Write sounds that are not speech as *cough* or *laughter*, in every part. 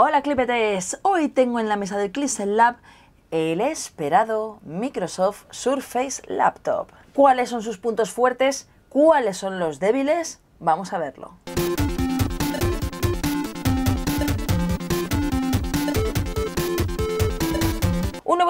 Hola clipetes, hoy tengo en la mesa del Clissen Lab el esperado Microsoft Surface Laptop. ¿Cuáles son sus puntos fuertes? ¿Cuáles son los débiles? Vamos a verlo.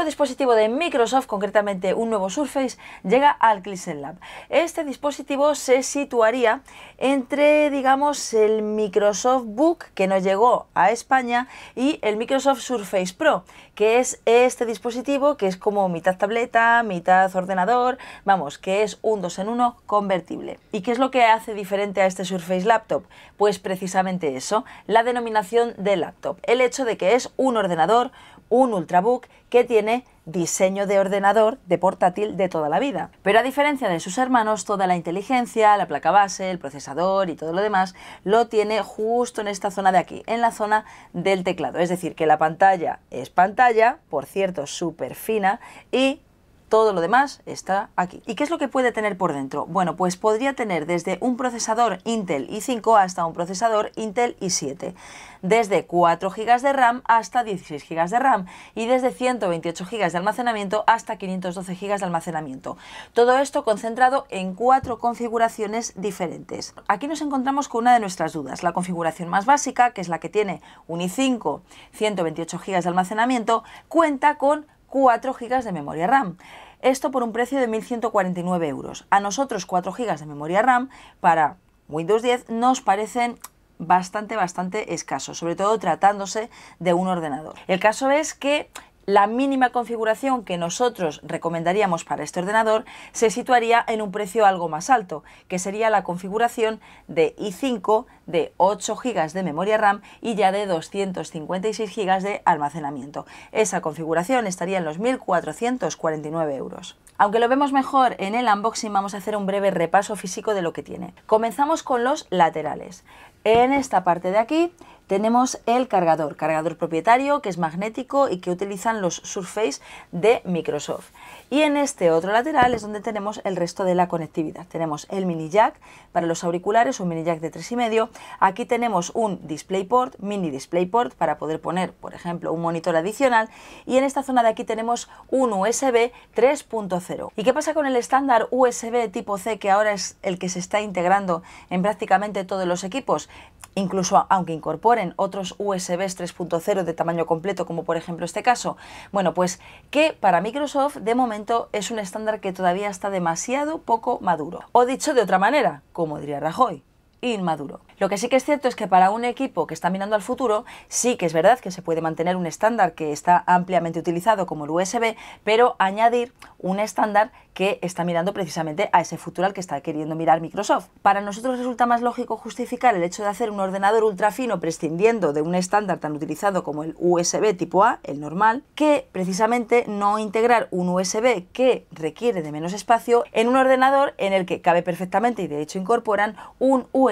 Dispositivo de Microsoft, concretamente un nuevo Surface, llega al Clissen Lab. Este dispositivo se situaría entre, digamos, el Microsoft Book que nos llegó a España y el Microsoft Surface Pro, que es este dispositivo que es como mitad tableta, mitad ordenador, vamos, que es un 2 en 1 convertible. ¿Y qué es lo que hace diferente a este Surface Laptop? Pues precisamente eso, la denominación de laptop, el hecho de que es un ordenador, un Ultrabook que tiene diseño de ordenador de portátil de toda la vida. Pero a diferencia de sus hermanos, toda la inteligencia, la placa base, el procesador y todo lo demás lo tiene justo en esta zona de aquí, en la zona del teclado. Es decir, que la pantalla es pantalla, por cierto, súper fina y todo lo demás está aquí. ¿Y qué es lo que puede tener por dentro? Bueno, pues podría tener desde un procesador Intel i5 hasta un procesador Intel i7, desde 4 GB de RAM hasta 16 GB de RAM y desde 128 GB de almacenamiento hasta 512 GB de almacenamiento. Todo esto concentrado en cuatro configuraciones diferentes. Aquí nos encontramos con una de nuestras dudas, la configuración más básica, que es la que tiene un i5, 128 GB de almacenamiento, cuenta con 4 GB de memoria RAM. Esto por un precio de 1.149 euros. A nosotros 4 GB de memoria RAM para Windows 10 nos parecen bastante, bastante escasos, sobre todo tratándose de un ordenador. El caso es que la mínima configuración que nosotros recomendaríamos para este ordenador se situaría en un precio algo más alto, que sería la configuración de i5 de 8 GB de memoria RAM y ya de 256 GB de almacenamiento. Esa configuración estaría en los 1.449 euros. Aunque lo vemos mejor en el unboxing, vamos a hacer un breve repaso físico de lo que tiene. Comenzamos con los laterales. En esta parte de aquí tenemos el cargador, cargador propietario que es magnético y que utilizan los Surface de Microsoft. Y en este otro lateral es donde tenemos el resto de la conectividad. Tenemos el mini jack para los auriculares, un mini jack de 3,5. Aquí tenemos un DisplayPort, mini DisplayPort para poder poner, por ejemplo, un monitor adicional. Y en esta zona de aquí tenemos un USB 3.0. ¿Y qué pasa con el estándar USB tipo C que ahora es el que se está integrando en prácticamente todos los equipos? Incluso aunque incorporen otros USBs 3.0 de tamaño completo, como por ejemplo este caso, bueno, pues que para Microsoft de momento es un estándar que todavía está demasiado poco maduro. O dicho de otra manera, como diría Rajoy, inmaduro. Lo que sí que es cierto es que para un equipo que está mirando al futuro, sí que es verdad que se puede mantener un estándar que está ampliamente utilizado como el USB, pero añadir un estándar que está mirando precisamente a ese futuro al que está queriendo mirar Microsoft. Para nosotros resulta más lógico justificar el hecho de hacer un ordenador ultra fino prescindiendo de un estándar tan utilizado como el USB tipo A, el normal, que precisamente no integrar un USB que requiere de menos espacio en un ordenador en el que cabe perfectamente y de hecho incorporan un USB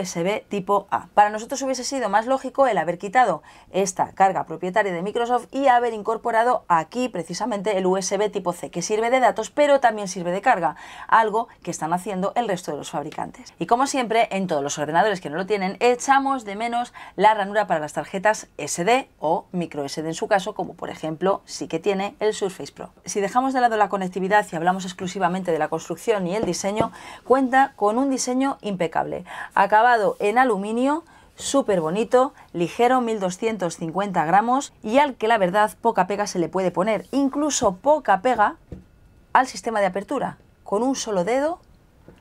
tipo a. Para nosotros hubiese sido más lógico el haber quitado esta carga propietaria de Microsoft y haber incorporado aquí precisamente el USB tipo C, que sirve de datos pero también sirve de carga, algo que están haciendo el resto de los fabricantes. Y como siempre, en todos los ordenadores que no lo tienen, echamos de menos la ranura para las tarjetas SD o micro SD en su caso, como por ejemplo sí que tiene el Surface Pro. Si dejamos de lado la conectividad y hablamos exclusivamente de la construcción y el diseño, cuenta con un diseño impecable, en aluminio súper bonito, ligero, 1250 gramos y al que la verdad poca pega se le puede poner, incluso poca pega al sistema de apertura. Con un solo dedo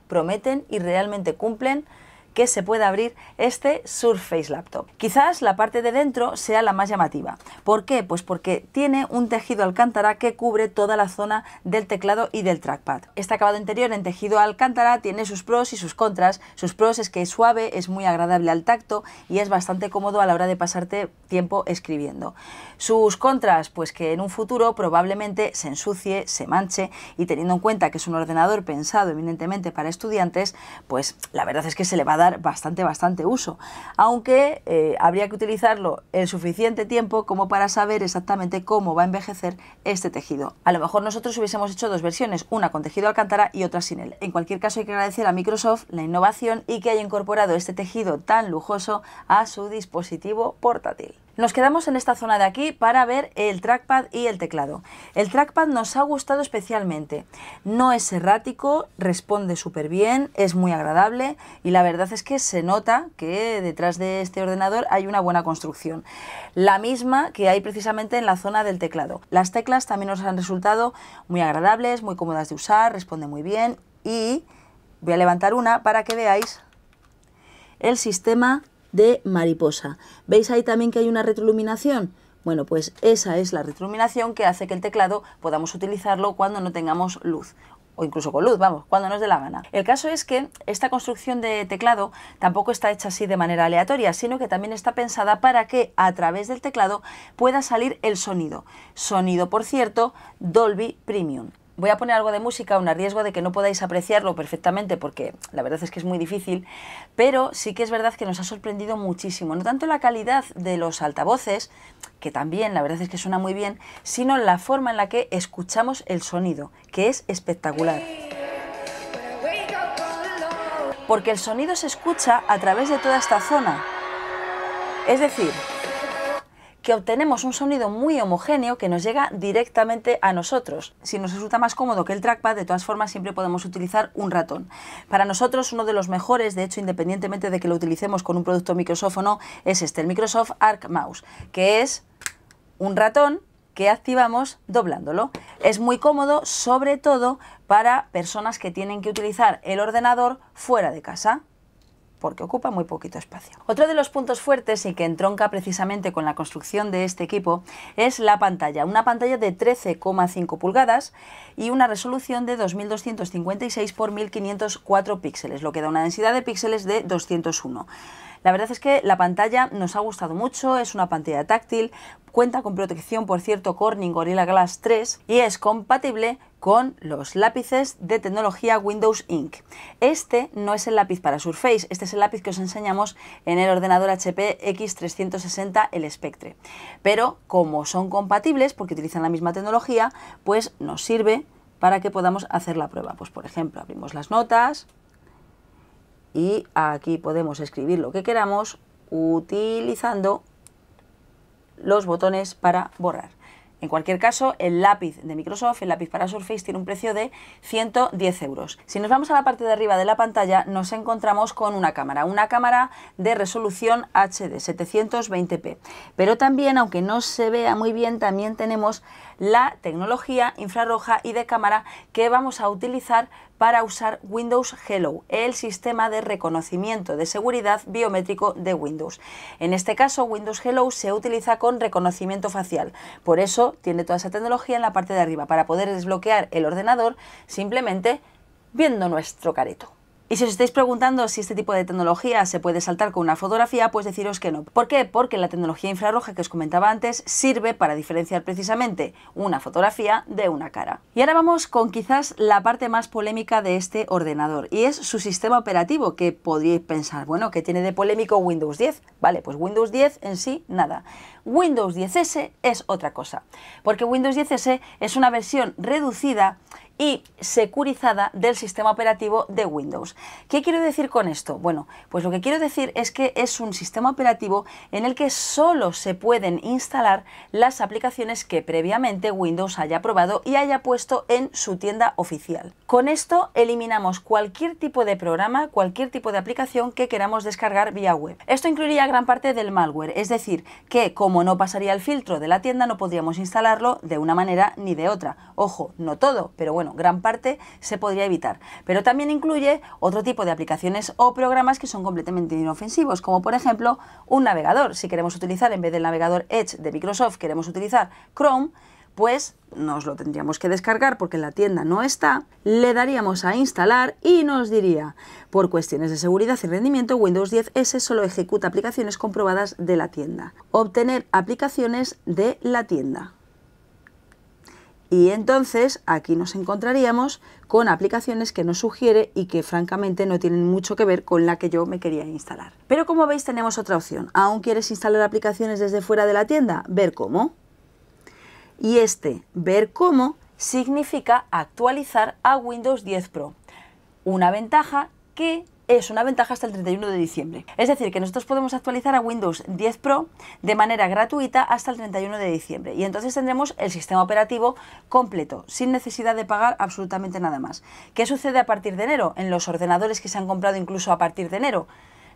prometen y realmente cumplen que se pueda abrir este Surface Laptop. Quizás la parte de dentro sea la más llamativa. ¿Por qué? Pues porque tiene un tejido alcántara que cubre toda la zona del teclado y del trackpad. Este acabado interior en tejido alcántara tiene sus pros y sus contras. Sus pros es que es suave, es muy agradable al tacto y es bastante cómodo a la hora de pasarte tiempo escribiendo. Sus contras, pues que en un futuro probablemente se ensucie, se manche y teniendo en cuenta que es un ordenador pensado eminentemente para estudiantes, pues la verdad es que se le va a dar bastante, bastante uso, aunque eh, habría que utilizarlo el suficiente tiempo como para saber exactamente cómo va a envejecer este tejido. A lo mejor nosotros hubiésemos hecho dos versiones, una con tejido alcántara y otra sin él. En cualquier caso hay que agradecer a Microsoft la innovación y que haya incorporado este tejido tan lujoso a su dispositivo portátil. Nos quedamos en esta zona de aquí para ver el trackpad y el teclado. El trackpad nos ha gustado especialmente. No es errático, responde súper bien, es muy agradable y la verdad es que se nota que detrás de este ordenador hay una buena construcción. La misma que hay precisamente en la zona del teclado. Las teclas también nos han resultado muy agradables, muy cómodas de usar, responde muy bien y voy a levantar una para que veáis el sistema de mariposa. ¿Veis ahí también que hay una retroiluminación? Bueno, pues esa es la retroiluminación que hace que el teclado podamos utilizarlo cuando no tengamos luz o incluso con luz, vamos, cuando nos dé la gana. El caso es que esta construcción de teclado tampoco está hecha así de manera aleatoria, sino que también está pensada para que a través del teclado pueda salir el sonido. Sonido, por cierto, Dolby Premium. Voy a poner algo de música, un riesgo de que no podáis apreciarlo perfectamente porque la verdad es que es muy difícil, pero sí que es verdad que nos ha sorprendido muchísimo, no tanto la calidad de los altavoces, que también la verdad es que suena muy bien, sino la forma en la que escuchamos el sonido, que es espectacular. Porque el sonido se escucha a través de toda esta zona. Es decir, que obtenemos un sonido muy homogéneo que nos llega directamente a nosotros. Si nos resulta más cómodo que el trackpad, de todas formas siempre podemos utilizar un ratón. Para nosotros uno de los mejores, de hecho independientemente de que lo utilicemos con un producto Microsoft o no, es este, el Microsoft Arc Mouse, que es un ratón que activamos doblándolo. Es muy cómodo, sobre todo para personas que tienen que utilizar el ordenador fuera de casa porque ocupa muy poquito espacio. Otro de los puntos fuertes y que entronca precisamente con la construcción de este equipo es la pantalla, una pantalla de 13,5 pulgadas y una resolución de 2256 x 1504 píxeles, lo que da una densidad de píxeles de 201. La verdad es que la pantalla nos ha gustado mucho, es una pantalla táctil, cuenta con protección, por cierto, Corning Gorilla Glass 3 y es compatible con los lápices de tecnología Windows Ink. Este no es el lápiz para Surface, este es el lápiz que os enseñamos en el ordenador HP X360 el Spectre. Pero como son compatibles, porque utilizan la misma tecnología, pues nos sirve para que podamos hacer la prueba. Pues por ejemplo, abrimos las notas, y aquí podemos escribir lo que queramos utilizando los botones para borrar. En cualquier caso, el lápiz de Microsoft, el lápiz para Surface, tiene un precio de 110 euros. Si nos vamos a la parte de arriba de la pantalla, nos encontramos con una cámara, una cámara de resolución HD 720p. Pero también, aunque no se vea muy bien, también tenemos la tecnología infrarroja y de cámara que vamos a utilizar para usar Windows Hello, el sistema de reconocimiento de seguridad biométrico de Windows. En este caso, Windows Hello se utiliza con reconocimiento facial. Por eso tiene toda esa tecnología en la parte de arriba, para poder desbloquear el ordenador simplemente viendo nuestro careto. Y si os estáis preguntando si este tipo de tecnología se puede saltar con una fotografía, pues deciros que no. ¿Por qué? Porque la tecnología infrarroja que os comentaba antes sirve para diferenciar precisamente una fotografía de una cara. Y ahora vamos con quizás la parte más polémica de este ordenador y es su sistema operativo que podríais pensar, bueno, ¿qué tiene de polémico Windows 10? Vale, pues Windows 10 en sí, nada. Windows 10S es otra cosa, porque Windows 10S es una versión reducida y securizada del sistema operativo de Windows. ¿Qué quiero decir con esto? Bueno, pues lo que quiero decir es que es un sistema operativo en el que solo se pueden instalar las aplicaciones que previamente Windows haya aprobado y haya puesto en su tienda oficial. Con esto eliminamos cualquier tipo de programa, cualquier tipo de aplicación que queramos descargar vía web. Esto incluiría gran parte del malware, es decir, que como no pasaría el filtro de la tienda no podríamos instalarlo de una manera ni de otra. Ojo, no todo, pero bueno, gran parte se podría evitar. Pero también incluye otro tipo de aplicaciones o programas que son completamente inofensivos, como por ejemplo un navegador. Si queremos utilizar, en vez del navegador Edge de Microsoft, queremos utilizar Chrome, pues nos lo tendríamos que descargar porque en la tienda no está, le daríamos a instalar y nos diría, por cuestiones de seguridad y rendimiento, Windows 10S solo ejecuta aplicaciones comprobadas de la tienda. Obtener aplicaciones de la tienda. Y entonces aquí nos encontraríamos con aplicaciones que nos sugiere y que francamente no tienen mucho que ver con la que yo me quería instalar. Pero como veis tenemos otra opción. ¿Aún quieres instalar aplicaciones desde fuera de la tienda? Ver cómo. Y este ver cómo significa actualizar a Windows 10 Pro. Una ventaja que es una ventaja hasta el 31 de diciembre. Es decir, que nosotros podemos actualizar a Windows 10 Pro de manera gratuita hasta el 31 de diciembre. Y entonces tendremos el sistema operativo completo, sin necesidad de pagar absolutamente nada más. ¿Qué sucede a partir de enero? En los ordenadores que se han comprado incluso a partir de enero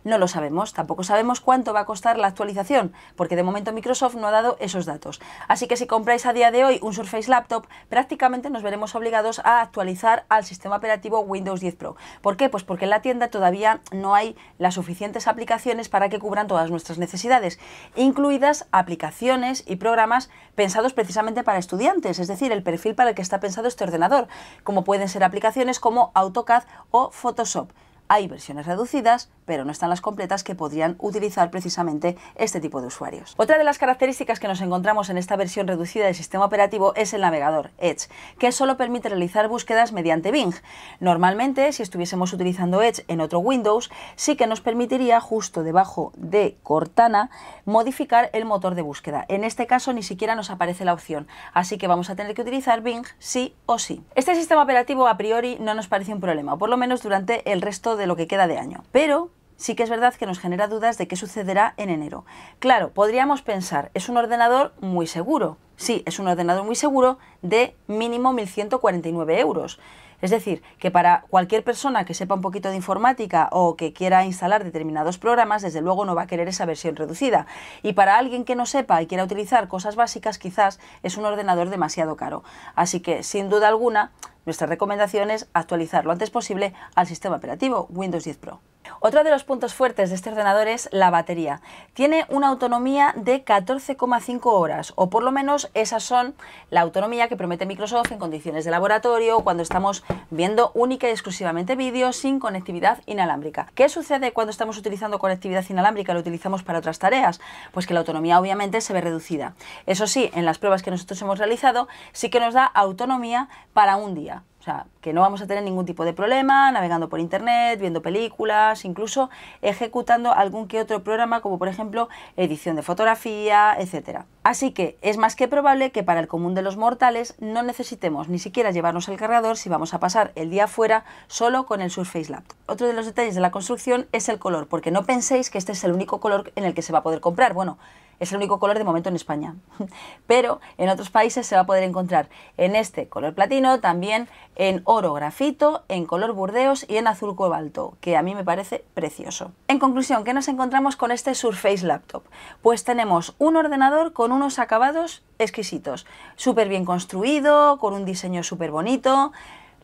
no lo sabemos. Tampoco sabemos cuánto va a costar la actualización, porque de momento Microsoft no ha dado esos datos. Así que si compráis a día de hoy un Surface Laptop, prácticamente nos veremos obligados a actualizar al sistema operativo Windows 10 Pro. ¿Por qué? Pues porque en la tienda todavía no hay las suficientes aplicaciones para que cubran todas nuestras necesidades, incluidas aplicaciones y programas pensados precisamente para estudiantes, es decir, el perfil para el que está pensado este ordenador, como pueden ser aplicaciones como AutoCAD o Photoshop. Hay versiones reducidas, pero no están las completas que podrían utilizar precisamente este tipo de usuarios. Otra de las características que nos encontramos en esta versión reducida del sistema operativo es el navegador Edge, que solo permite realizar búsquedas mediante Bing. Normalmente, si estuviésemos utilizando Edge en otro Windows, sí que nos permitiría justo debajo de Cortana modificar el motor de búsqueda. En este caso ni siquiera nos aparece la opción, así que vamos a tener que utilizar Bing sí o sí. Este sistema operativo a priori no nos parece un problema, por lo menos durante el resto de lo que queda de año. Pero sí que es verdad que nos genera dudas de qué sucederá en enero. Claro, podríamos pensar, es un ordenador muy seguro. Sí, es un ordenador muy seguro de mínimo 1.149 euros. Es decir, que para cualquier persona que sepa un poquito de informática o que quiera instalar determinados programas, desde luego no va a querer esa versión reducida. Y para alguien que no sepa y quiera utilizar cosas básicas, quizás es un ordenador demasiado caro. Así que, sin duda alguna, nuestra recomendación es actualizar lo antes posible al sistema operativo Windows 10 Pro. Otro de los puntos fuertes de este ordenador es la batería. Tiene una autonomía de 14,5 horas, o por lo menos esas son la autonomía que promete Microsoft en condiciones de laboratorio cuando estamos viendo única y exclusivamente vídeos sin conectividad inalámbrica. ¿Qué sucede cuando estamos utilizando conectividad inalámbrica lo utilizamos para otras tareas? Pues que la autonomía obviamente se ve reducida. Eso sí, en las pruebas que nosotros hemos realizado sí que nos da autonomía para un día. O sea, que no vamos a tener ningún tipo de problema navegando por internet, viendo películas, incluso ejecutando algún que otro programa como por ejemplo edición de fotografía, etc. Así que es más que probable que para el común de los mortales no necesitemos ni siquiera llevarnos el cargador si vamos a pasar el día fuera solo con el Surface Laptop. Otro de los detalles de la construcción es el color, porque no penséis que este es el único color en el que se va a poder comprar. Bueno, es el único color de momento en España. *laughs* Pero en otros países se va a poder encontrar en este color platino, también en oro grafito, en color burdeos y en azul cobalto, que a mí me parece precioso. En conclusión, ¿qué nos encontramos con este Surface Laptop? Pues tenemos un ordenador con unos acabados exquisitos, súper bien construido, con un diseño súper bonito,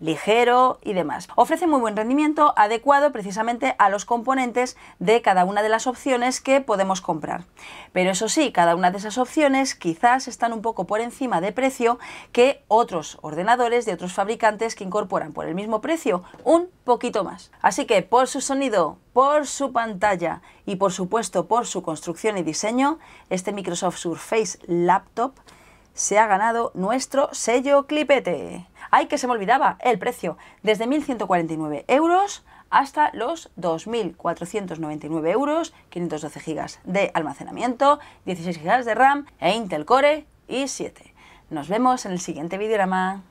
ligero y demás. Ofrece muy buen rendimiento adecuado precisamente a los componentes de cada una de las opciones que podemos comprar. Pero eso sí, cada una de esas opciones quizás están un poco por encima de precio que otros ordenadores de otros fabricantes que incorporan por el mismo precio un poquito más. Así que por su sonido, por su pantalla y por supuesto por su construcción y diseño, este Microsoft Surface Laptop se ha ganado nuestro sello clipete. ¡Ay, que se me olvidaba! El precio, desde 1.149 euros hasta los 2.499 euros, 512 GB de almacenamiento, 16 GB de RAM e Intel Core i7. Nos vemos en el siguiente videorama.